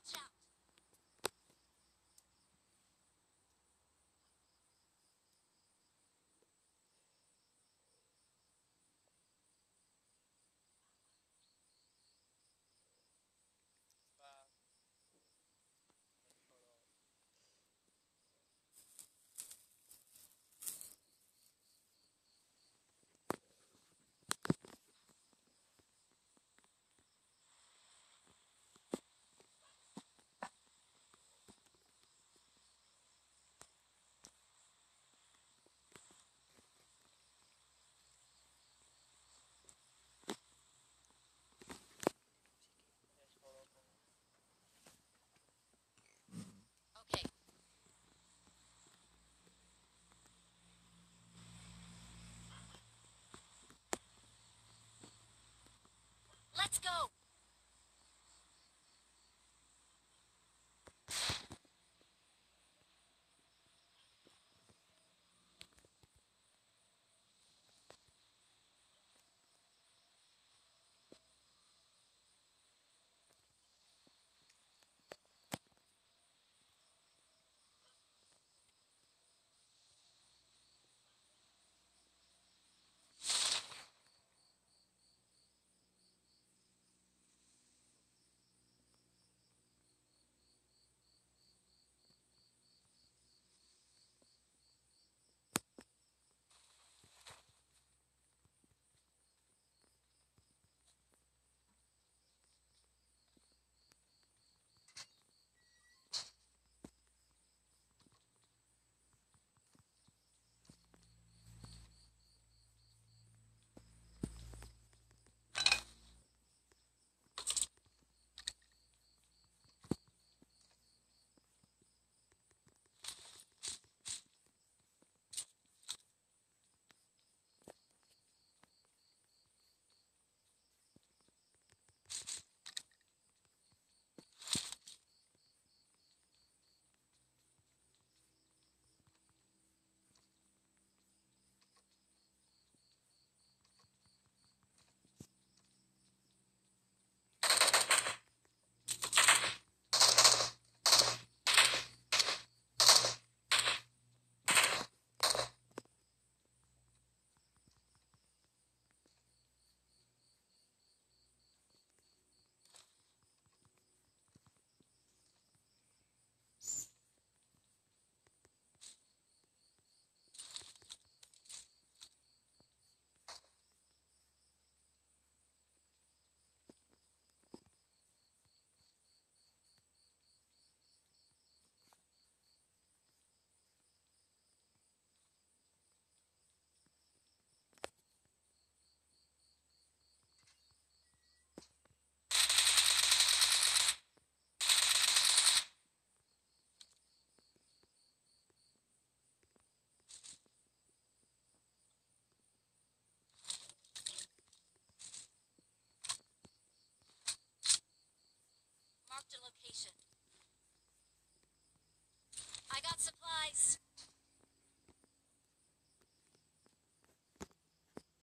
Watch out! Let's go!